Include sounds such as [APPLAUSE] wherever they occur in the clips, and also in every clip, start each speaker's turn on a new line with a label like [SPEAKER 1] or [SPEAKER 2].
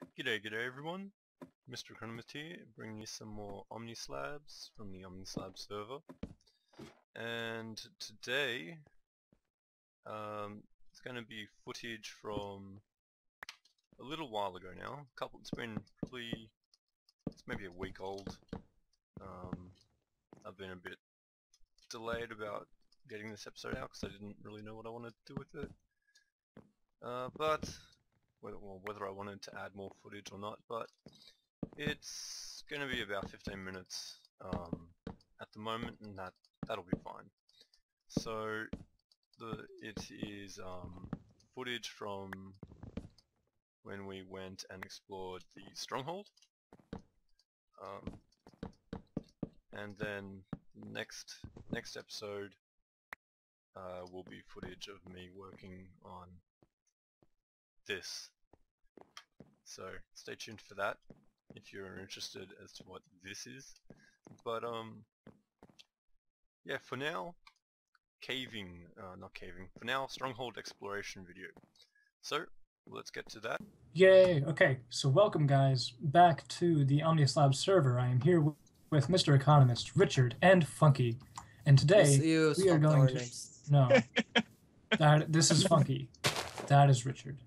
[SPEAKER 1] G'day, g'day everyone. Mr. Economist here, bringing you some more Omnislabs from the Omnislab server. And today, um, it's going to be footage from a little while ago now. A couple, it's been probably, it's maybe a week old. Um, I've been a bit delayed about getting this episode out because I didn't really know what I wanted to do with it. Uh, but whether, well, whether I wanted to add more footage or not, but it's going to be about 15 minutes um, at the moment, and that that'll be fine. So the it is um, footage from when we went and explored the stronghold, um, and then next next episode uh, will be footage of me working on this. So stay tuned for that if you're interested as to what this is. But um, yeah, for now, caving, uh, not caving, for now, stronghold exploration video. So let's get to that.
[SPEAKER 2] Yay! Okay, so welcome guys back to the OmniSlab server. I am here with Mr. Economist, Richard, and Funky. And today we are going to
[SPEAKER 3] names.
[SPEAKER 2] no, [LAUGHS] that this is Funky, that is Richard,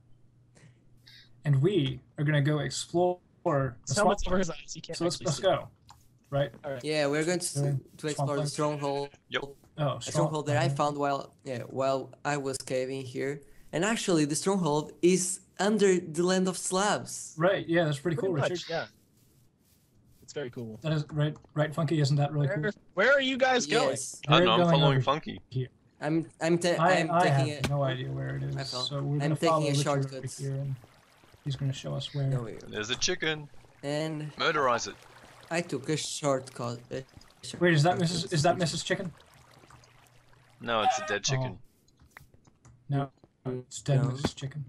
[SPEAKER 2] and we are gonna go explore. the
[SPEAKER 4] Someone's
[SPEAKER 2] swamp.
[SPEAKER 4] over his eyes. You can't
[SPEAKER 2] So let's let's go. Right?
[SPEAKER 3] Yeah, we're going to,
[SPEAKER 2] Doing
[SPEAKER 3] to explore the stronghold.
[SPEAKER 1] Yep.
[SPEAKER 2] Oh,
[SPEAKER 3] A stronghold that I found while yeah while I was caving here. And actually, the stronghold is under the land of slabs.
[SPEAKER 2] Right? Yeah, that's pretty
[SPEAKER 4] Pretty
[SPEAKER 2] cool,
[SPEAKER 4] much,
[SPEAKER 2] Richard.
[SPEAKER 4] yeah. It's very cool.
[SPEAKER 2] That is right. Right, Funky. Isn't that really cool?
[SPEAKER 4] Where, where are you guys going?
[SPEAKER 3] Yes,
[SPEAKER 1] I
[SPEAKER 2] We're
[SPEAKER 1] know, I'm
[SPEAKER 2] going
[SPEAKER 1] following
[SPEAKER 2] over
[SPEAKER 1] Funky.
[SPEAKER 3] I'm I'm ta-
[SPEAKER 2] I,
[SPEAKER 3] I'm
[SPEAKER 2] I
[SPEAKER 3] taking
[SPEAKER 2] have
[SPEAKER 3] it.
[SPEAKER 2] no idea where it is,
[SPEAKER 3] I found-
[SPEAKER 2] so we're
[SPEAKER 3] I'm
[SPEAKER 2] gonna
[SPEAKER 3] taking
[SPEAKER 2] follow
[SPEAKER 3] a
[SPEAKER 2] Richard over
[SPEAKER 3] shortcut.
[SPEAKER 2] here, and he's gonna show us where.
[SPEAKER 3] No,
[SPEAKER 1] There's a chicken.
[SPEAKER 3] and
[SPEAKER 1] Murderize it.
[SPEAKER 3] I took a shortcut. uh, short-
[SPEAKER 2] Wait, is that Mrs. Is that Mrs. Chicken?
[SPEAKER 1] No, it's a dead chicken.
[SPEAKER 2] No, it's dead
[SPEAKER 3] No.
[SPEAKER 2] Mrs. Chicken.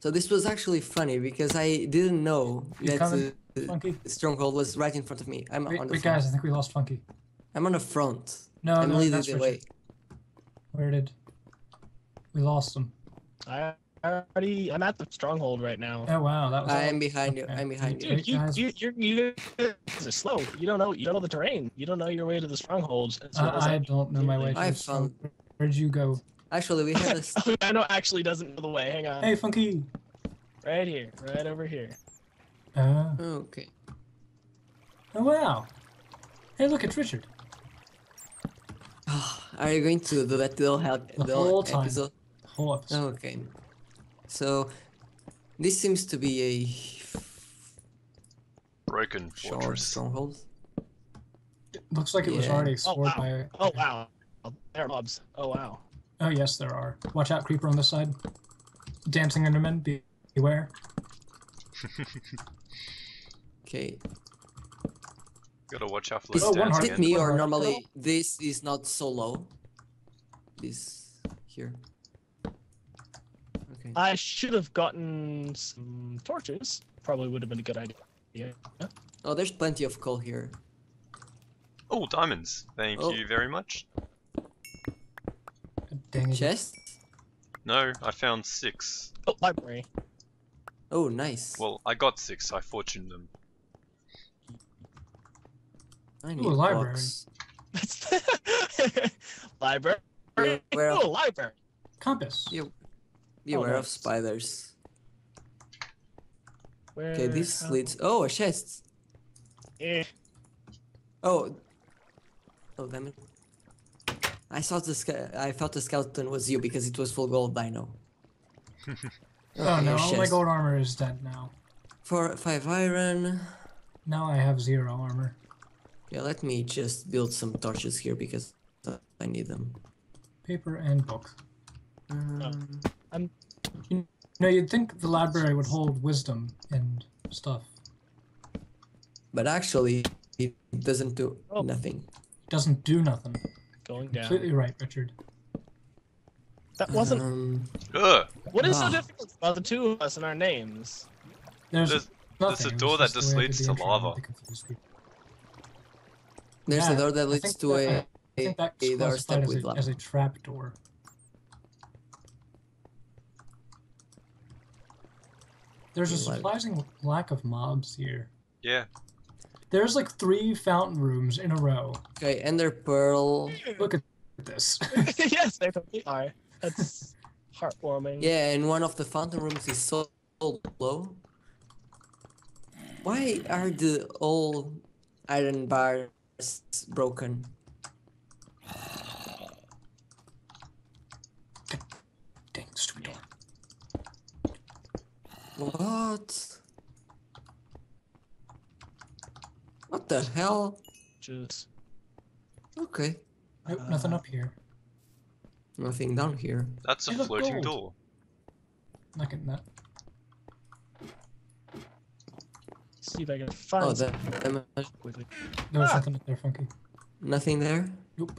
[SPEAKER 3] So this was actually funny because I didn't know
[SPEAKER 2] He's
[SPEAKER 3] that
[SPEAKER 2] coming,
[SPEAKER 3] uh, the stronghold was right in front of me. I'm
[SPEAKER 2] Wait,
[SPEAKER 3] on the
[SPEAKER 2] wait
[SPEAKER 3] front.
[SPEAKER 2] guys, I think we lost Funky.
[SPEAKER 3] I'm on the front.
[SPEAKER 2] No,
[SPEAKER 3] I'm
[SPEAKER 2] no,
[SPEAKER 3] leading
[SPEAKER 2] that's
[SPEAKER 3] the
[SPEAKER 2] Richard.
[SPEAKER 3] way.
[SPEAKER 2] Where did we lost him?
[SPEAKER 4] I already. I'm at the stronghold right now.
[SPEAKER 2] Oh wow, that was.
[SPEAKER 3] I
[SPEAKER 2] all-
[SPEAKER 3] am behind you.
[SPEAKER 2] okay.
[SPEAKER 3] I'm behind you.
[SPEAKER 2] Wait,
[SPEAKER 4] Dude, you,
[SPEAKER 2] guys.
[SPEAKER 4] you, you're, you guys are slow. You don't know. You don't know the terrain. You don't know your way to the strongholds. as well as
[SPEAKER 2] I, I
[SPEAKER 4] I
[SPEAKER 2] don't know my way. to
[SPEAKER 3] I
[SPEAKER 2] this, so
[SPEAKER 3] found-
[SPEAKER 2] Where'd you go?
[SPEAKER 3] Actually, we had [LAUGHS]
[SPEAKER 4] I know actually doesn't know the way. Hang on.
[SPEAKER 2] Hey, Funky.
[SPEAKER 4] Right here. Right over here.
[SPEAKER 2] Uh,
[SPEAKER 3] okay.
[SPEAKER 2] oh wow. Hey, look, it's Richard. [SIGHS]
[SPEAKER 3] Are you going to do that little help hel-
[SPEAKER 2] The
[SPEAKER 3] the
[SPEAKER 2] whole
[SPEAKER 3] whole
[SPEAKER 2] time.
[SPEAKER 3] episode?
[SPEAKER 2] Whole episode.
[SPEAKER 3] Okay. So, this seems to be a
[SPEAKER 1] Broken
[SPEAKER 3] short
[SPEAKER 1] fortress.
[SPEAKER 3] stronghold.
[SPEAKER 2] Looks like it was
[SPEAKER 3] Yeah.
[SPEAKER 2] already
[SPEAKER 4] Oh wow.
[SPEAKER 2] by.
[SPEAKER 4] Oh wow. There are mobs. Oh wow.
[SPEAKER 2] Oh yes, there are. Watch out, creeper on this side. Dancing Enderman, be beware. [LAUGHS]
[SPEAKER 3] Okay.
[SPEAKER 1] Gotta watch out for
[SPEAKER 3] Is
[SPEAKER 1] those
[SPEAKER 2] Oh, one
[SPEAKER 3] it
[SPEAKER 1] dancing
[SPEAKER 3] me or normally this is not so low? This here. Okay.
[SPEAKER 4] I should have gotten some torches. Probably would have been a good idea. Yeah.
[SPEAKER 3] Oh, there's plenty of coal here.
[SPEAKER 1] Oh, diamonds. Thank
[SPEAKER 3] Oh.
[SPEAKER 1] you very much.
[SPEAKER 2] Dang it.
[SPEAKER 3] Chest?
[SPEAKER 1] No, I found six.
[SPEAKER 4] Oh, library.
[SPEAKER 3] Oh, nice.
[SPEAKER 1] Well, I got six. I fortuned them.
[SPEAKER 3] I need
[SPEAKER 2] library.
[SPEAKER 3] blocks. [LAUGHS]
[SPEAKER 4] library.
[SPEAKER 3] Yeah, where-
[SPEAKER 4] Oh, library.
[SPEAKER 2] Compass.
[SPEAKER 3] Yeah. Beware of
[SPEAKER 4] nice.
[SPEAKER 3] spiders.
[SPEAKER 4] Where?
[SPEAKER 3] Okay, this
[SPEAKER 4] how-
[SPEAKER 3] leads. Oh, a chest.
[SPEAKER 4] Eh.
[SPEAKER 3] Oh. Oh, damn it. I thought the ske- I thought the skeleton was you because it was full gold dino. [LAUGHS]
[SPEAKER 2] Oh
[SPEAKER 3] Okay,
[SPEAKER 2] no,
[SPEAKER 3] a
[SPEAKER 2] all my gold armor is dead now.
[SPEAKER 3] Four, five iron.
[SPEAKER 2] Now I have zero armor.
[SPEAKER 3] Yeah, let me just build some torches here because I need them.
[SPEAKER 2] Paper and book.
[SPEAKER 3] Um,
[SPEAKER 2] No, you'd think the library would hold wisdom and stuff.
[SPEAKER 3] but actually, it doesn't do
[SPEAKER 4] Oh.
[SPEAKER 3] nothing.
[SPEAKER 2] It doesn't do nothing.
[SPEAKER 4] Going down.
[SPEAKER 2] Completely right, Richard.
[SPEAKER 4] That wasn't.
[SPEAKER 3] Um,
[SPEAKER 1] Ugh!
[SPEAKER 4] What is so
[SPEAKER 3] Ah.
[SPEAKER 4] difficult about the two of us and our names?
[SPEAKER 2] There's,
[SPEAKER 1] There's- there's a
[SPEAKER 2] it was
[SPEAKER 1] door that just leads to lava.
[SPEAKER 2] not to confuse people.
[SPEAKER 3] there's
[SPEAKER 2] Yeah,
[SPEAKER 3] a door that leads to
[SPEAKER 2] that-
[SPEAKER 3] a,
[SPEAKER 2] I think that's
[SPEAKER 3] a door
[SPEAKER 2] classified
[SPEAKER 3] step with
[SPEAKER 2] a,
[SPEAKER 3] lava.
[SPEAKER 2] as a trap door. There's a surprising lack of mobs here.
[SPEAKER 1] Yeah.
[SPEAKER 2] There's like three fountain rooms in a row.
[SPEAKER 3] Okay, Ender Pearl.
[SPEAKER 2] Look at this. [LAUGHS] [LAUGHS]
[SPEAKER 4] yes, they totally are. That's heartwarming.
[SPEAKER 3] Yeah, and one of the fountain rooms is so low. Why are the all iron bars broken?
[SPEAKER 2] Dang, stupid door.
[SPEAKER 3] What? What the hell?
[SPEAKER 4] Just
[SPEAKER 3] Okay,
[SPEAKER 2] Nope, nothing up here.
[SPEAKER 3] nothing down here.
[SPEAKER 1] That's a
[SPEAKER 2] Hey,
[SPEAKER 1] floating
[SPEAKER 2] gold.
[SPEAKER 1] door.
[SPEAKER 2] Not getting that.
[SPEAKER 4] see if I can find
[SPEAKER 3] Oh,
[SPEAKER 4] some
[SPEAKER 3] that, that
[SPEAKER 4] quickly.
[SPEAKER 2] There was
[SPEAKER 4] Ah.
[SPEAKER 2] nothing up there, Funky.
[SPEAKER 3] nothing there.
[SPEAKER 2] Nope.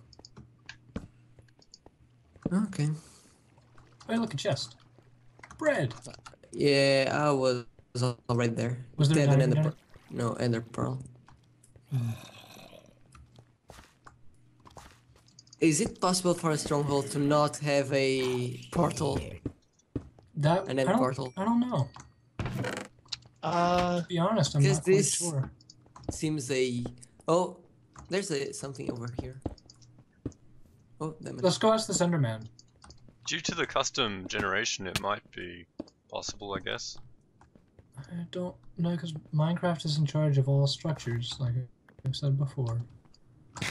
[SPEAKER 3] Okay.
[SPEAKER 2] Hey, look, a chest. Bread.
[SPEAKER 3] Yeah, I was already there.
[SPEAKER 2] Was there a
[SPEAKER 3] Dead and Ender
[SPEAKER 2] in it?
[SPEAKER 3] Pearl. No, Ender Pearl. [SIGHS] Is it possible for a stronghold to not have a portal?
[SPEAKER 2] That
[SPEAKER 3] And then
[SPEAKER 2] I don't,
[SPEAKER 3] portal.
[SPEAKER 2] I don't know.
[SPEAKER 4] Uh,
[SPEAKER 2] To be honest, I'm not quite
[SPEAKER 3] this-
[SPEAKER 2] sure.
[SPEAKER 3] Seems a. Oh, there's a something over here. Oh, damn it.
[SPEAKER 2] Let's go ask the Enderman.
[SPEAKER 1] Due to the custom generation, it might be possible, I guess.
[SPEAKER 2] I don't know because Minecraft is in charge of all structures, like I've said before.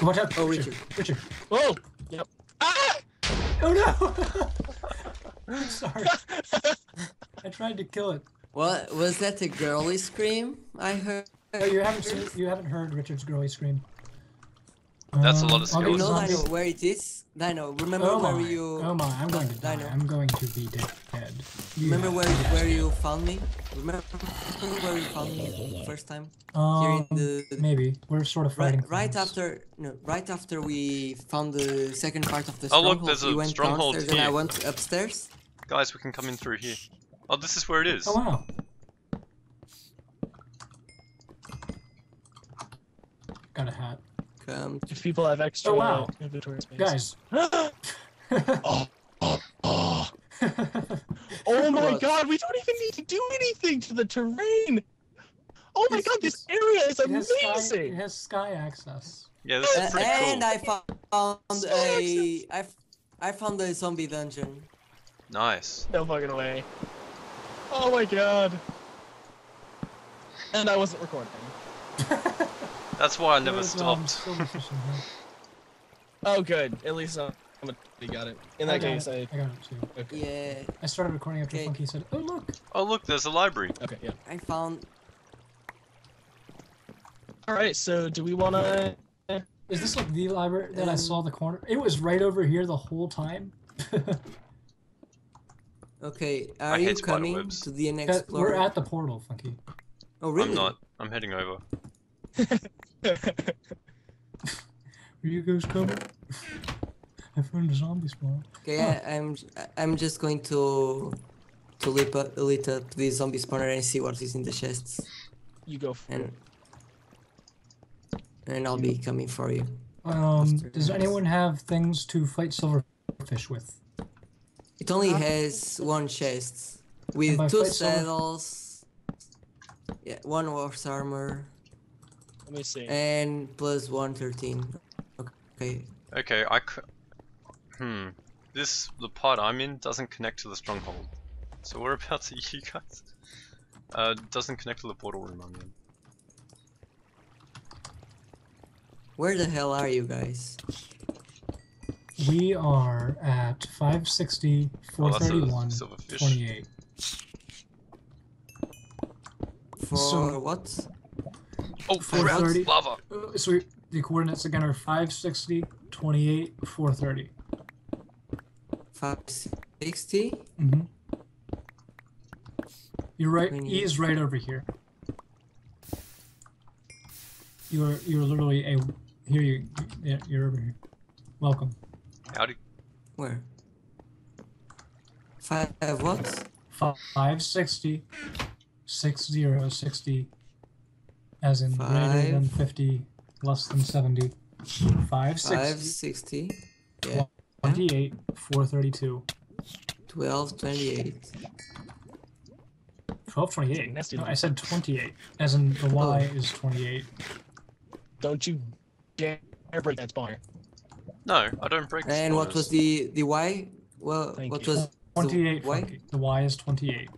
[SPEAKER 2] Watch out!
[SPEAKER 3] Oh,
[SPEAKER 2] Richard! Richard!
[SPEAKER 4] whoa! Yep. Ah!
[SPEAKER 2] Oh no! [LAUGHS] I'm sorry. I tried to kill it.
[SPEAKER 3] What was that? A girly scream? I heard.
[SPEAKER 2] Oh, you haven't you haven't heard Richard's girly scream.
[SPEAKER 1] That's a lot of
[SPEAKER 2] Um, all
[SPEAKER 3] You know, Dino, where it is? Dino, remember
[SPEAKER 2] Oh
[SPEAKER 3] where you?
[SPEAKER 2] Oh my! I'm going to die.
[SPEAKER 3] Dino.
[SPEAKER 2] I'm going to be dead. You
[SPEAKER 3] Remember
[SPEAKER 2] have-
[SPEAKER 3] where where you found me? Remember where you found me first time? Here
[SPEAKER 2] Um,
[SPEAKER 3] in the
[SPEAKER 2] maybe we're sort of
[SPEAKER 3] right,
[SPEAKER 2] fighting.
[SPEAKER 3] right
[SPEAKER 2] things.
[SPEAKER 3] after no right after we found the second part of the
[SPEAKER 1] Oh, look, there's a
[SPEAKER 3] you went
[SPEAKER 1] stronghold
[SPEAKER 3] downstairs and I went upstairs.
[SPEAKER 1] Guys, we can come in through here. Oh, this is where it is.
[SPEAKER 2] Oh wow! Got a hat,
[SPEAKER 3] Come.
[SPEAKER 4] If people have extra
[SPEAKER 2] Oh, wow.
[SPEAKER 4] inventory space.
[SPEAKER 2] guys.
[SPEAKER 4] oh, oh, oh. Oh my
[SPEAKER 3] What?
[SPEAKER 4] god, we don't even need to do anything to the terrain! Oh my
[SPEAKER 2] It's-
[SPEAKER 4] god, this area is
[SPEAKER 2] It has, sky, it
[SPEAKER 4] amazing!
[SPEAKER 2] has sky access.
[SPEAKER 1] Yeah, this
[SPEAKER 3] Uh,
[SPEAKER 1] is pretty
[SPEAKER 3] and
[SPEAKER 1] cool.
[SPEAKER 3] I found
[SPEAKER 4] So
[SPEAKER 3] a I, f- I found a zombie dungeon.
[SPEAKER 1] Nice.
[SPEAKER 4] No fucking way. Oh my god. And I wasn't recording. [LAUGHS]
[SPEAKER 1] That's why I never
[SPEAKER 2] um,
[SPEAKER 1] stopped.
[SPEAKER 2] silverfish in here.
[SPEAKER 4] Oh good, at least uh, we got it. In that
[SPEAKER 2] got
[SPEAKER 4] case,
[SPEAKER 2] it.
[SPEAKER 4] I...
[SPEAKER 2] I got it too.
[SPEAKER 4] Okay.
[SPEAKER 3] Yeah,
[SPEAKER 2] I started recording after
[SPEAKER 3] Okay.
[SPEAKER 2] Funky said, "Oh look,
[SPEAKER 1] Oh, look, there's a library.
[SPEAKER 4] Okay, yeah.
[SPEAKER 3] I found.
[SPEAKER 4] Alright, so do we wanna...
[SPEAKER 2] is this like the library that I
[SPEAKER 3] Um,
[SPEAKER 2] saw the corner? It was right over here the whole time." [LAUGHS]
[SPEAKER 3] Okay,
[SPEAKER 1] I
[SPEAKER 3] are you coming to the
[SPEAKER 2] That-
[SPEAKER 3] Explorer?
[SPEAKER 2] We're at the portal, Funky.
[SPEAKER 3] Oh really?
[SPEAKER 1] I'm not. I'm heading over.
[SPEAKER 2] Are you guys coming? I found a zombie spawn.
[SPEAKER 3] Okay, I, I'm j- I'm just going to to leap up, lit up the zombie spawner and see what is in the chests,
[SPEAKER 4] you go for
[SPEAKER 3] and and I'll be coming for you.
[SPEAKER 2] Um, does
[SPEAKER 3] this.
[SPEAKER 2] anyone have things to fight silverfish with?
[SPEAKER 3] It only has one chest with two saddles, yeah, one horse armor,
[SPEAKER 4] Let me see.
[SPEAKER 3] and plus one thirteen. Okay,
[SPEAKER 1] Okay, I c- Hmm. This, the pod I'm in, doesn't connect to the stronghold. So whereabouts [LAUGHS] are you guys? Uh, doesn't connect to the portal room I'm in.
[SPEAKER 3] where the hell are you guys?
[SPEAKER 2] We are at 560,
[SPEAKER 1] Oh, that's a
[SPEAKER 2] 431,
[SPEAKER 1] silverfish.
[SPEAKER 2] 28.
[SPEAKER 3] For
[SPEAKER 2] So-
[SPEAKER 3] what?
[SPEAKER 1] Oh,
[SPEAKER 2] Four
[SPEAKER 1] crap,
[SPEAKER 2] thirty.
[SPEAKER 1] lava!
[SPEAKER 2] Uh, So the coordinates again are 560, 28, 430.
[SPEAKER 3] Five sixty.
[SPEAKER 2] Mm-hmm. You're right. E
[SPEAKER 3] 28.
[SPEAKER 2] is right over here. You're you're literally a here you yeah, you're over here. Welcome.
[SPEAKER 1] Howdy.
[SPEAKER 3] Where? Five what?
[SPEAKER 2] Fi- 560, 60, 60, as in greater than 50, less than 70. 560,
[SPEAKER 3] Five sixty. Yeah.
[SPEAKER 2] 28, 432.
[SPEAKER 3] 12, 28.
[SPEAKER 2] 1228.
[SPEAKER 4] Nasty
[SPEAKER 2] No, I said 28, as in the oh. Y
[SPEAKER 3] Oh.
[SPEAKER 2] is 28.
[SPEAKER 4] Don't you dare break that spawner.
[SPEAKER 1] No, I don't break
[SPEAKER 3] And what was the the Y? Well,
[SPEAKER 4] Thank
[SPEAKER 3] what
[SPEAKER 4] you.
[SPEAKER 3] was
[SPEAKER 2] 28,
[SPEAKER 3] the Y?
[SPEAKER 2] Funky. The Y is 28.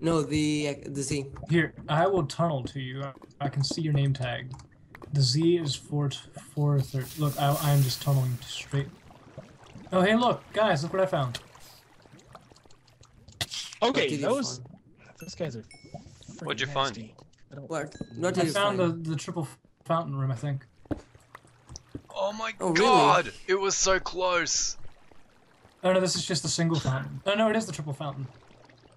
[SPEAKER 3] No, the the Z.
[SPEAKER 2] Here, I will tunnel to you. I, I can see your name tag. The Z is 4, 4 30. Look, I, I am just tunneling straight. Oh, hey, look, guys, look what I found.
[SPEAKER 4] Okay, those those guys are.
[SPEAKER 1] What'd you
[SPEAKER 4] freaking
[SPEAKER 1] find?
[SPEAKER 4] nasty. I don't.
[SPEAKER 3] What? What
[SPEAKER 2] I
[SPEAKER 3] did you
[SPEAKER 2] found
[SPEAKER 3] find?
[SPEAKER 2] the, the triple fountain room, I think.
[SPEAKER 1] Oh my
[SPEAKER 3] Oh, really?
[SPEAKER 1] god! It was so close!
[SPEAKER 2] Oh, no, this is just the single fountain. Oh, no, it is the triple fountain.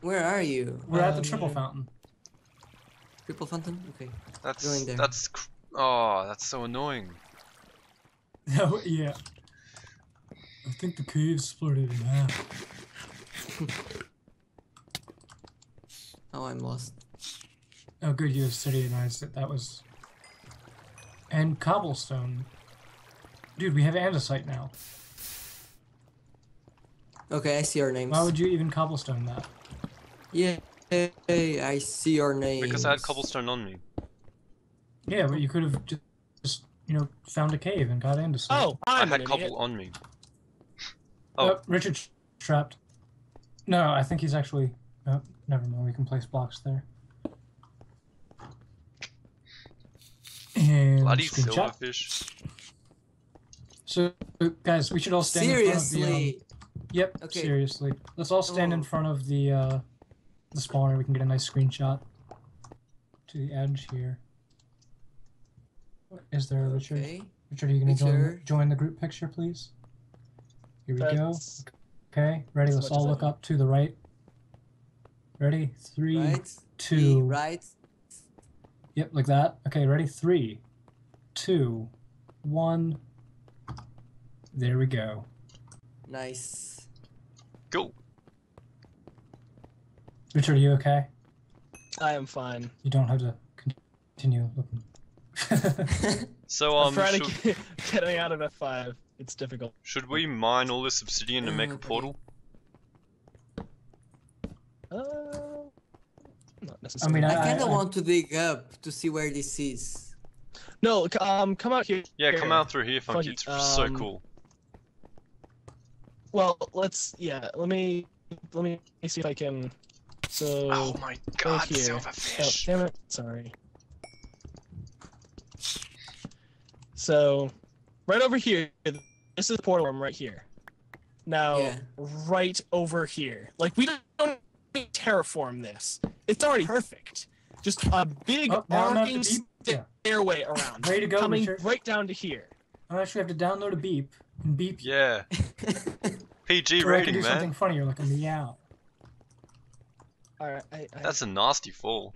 [SPEAKER 3] Where are you?
[SPEAKER 2] We're at the
[SPEAKER 4] Um,
[SPEAKER 2] triple fountain.
[SPEAKER 3] Triple fountain. Okay.
[SPEAKER 1] That's
[SPEAKER 3] Going there.
[SPEAKER 1] that's cr- oh, that's so annoying. [LAUGHS]
[SPEAKER 2] Oh, yeah. I think the cave split it in half.
[SPEAKER 3] Oh, I'm lost.
[SPEAKER 2] Oh, good, you cityanized it. That was. And cobblestone. Dude, we have andesite now.
[SPEAKER 3] Okay, I see our names.
[SPEAKER 2] Why would you even cobblestone that?
[SPEAKER 3] Yeah, I see your name.
[SPEAKER 1] Because I had cobblestone on me.
[SPEAKER 2] Yeah, but you could have just, just you know, found a cave and got into andesite.
[SPEAKER 4] Oh,
[SPEAKER 1] i
[SPEAKER 4] I'm
[SPEAKER 1] had
[SPEAKER 4] an
[SPEAKER 1] cobble
[SPEAKER 4] idiot.
[SPEAKER 1] on me.
[SPEAKER 2] Oh,
[SPEAKER 1] Oh,
[SPEAKER 2] Richard's trapped. No, I think he's actually. Oh, never mind. We can place blocks there. And
[SPEAKER 1] bloody silverfish.
[SPEAKER 2] So, guys, we should all stand in front of the. Um,
[SPEAKER 3] Seriously.
[SPEAKER 2] yep.
[SPEAKER 3] Okay.
[SPEAKER 2] Seriously, let's all stand in
[SPEAKER 3] Oh.
[SPEAKER 2] front of the uh, the spawner. We can get a nice screenshot to the edge here. Is there a Richard? Richard, are you gonna join join the group picture, please? Here we go. Okay, ready? Let's all look up to the right. Ready? Three,
[SPEAKER 3] Right.
[SPEAKER 2] two.
[SPEAKER 3] Me, right.
[SPEAKER 2] Yep, like that. Okay, ready? Three, two, one. There we go.
[SPEAKER 3] Nice.
[SPEAKER 1] Go.
[SPEAKER 2] Richard, are you okay?
[SPEAKER 4] I am fine.
[SPEAKER 2] You don't have to continue looking. [LAUGHS]
[SPEAKER 1] So [LAUGHS]
[SPEAKER 4] I'm
[SPEAKER 1] um,
[SPEAKER 4] trying
[SPEAKER 1] should,
[SPEAKER 4] to get getting out of F5. It's difficult.
[SPEAKER 1] should we mine all this obsidian to make a portal?
[SPEAKER 4] Uh, not
[SPEAKER 2] I mean,
[SPEAKER 3] I
[SPEAKER 2] I-
[SPEAKER 3] kind of want to dig up to see where this is.
[SPEAKER 4] no, c- um, come out here.
[SPEAKER 1] Yeah, come out through here, Funky.
[SPEAKER 4] Funky,
[SPEAKER 1] It's so
[SPEAKER 4] um,
[SPEAKER 1] cool.
[SPEAKER 4] Well, let's. Yeah, let me. Let me see if I can. So.
[SPEAKER 1] Oh my god,
[SPEAKER 4] here. Oh, damn it. Sorry. So, right over here. This is the portal room right here. Now,
[SPEAKER 3] Yeah.
[SPEAKER 4] right over here. Like we don't don't need to terraform this. It's already perfect. Just a big
[SPEAKER 2] Oh, now I'm at the
[SPEAKER 4] arcing
[SPEAKER 2] deep- yeah.
[SPEAKER 4] stairway around,
[SPEAKER 2] Way to go,
[SPEAKER 4] coming
[SPEAKER 2] Richard.
[SPEAKER 4] right down to here.
[SPEAKER 2] i'm actually have to download a beep and beep.
[SPEAKER 1] Yeah, [LAUGHS] PG
[SPEAKER 2] Or I can
[SPEAKER 1] rating,
[SPEAKER 2] do
[SPEAKER 1] man.
[SPEAKER 2] something funnier like a meow.
[SPEAKER 4] All right, I, I,
[SPEAKER 1] That's a nasty fall.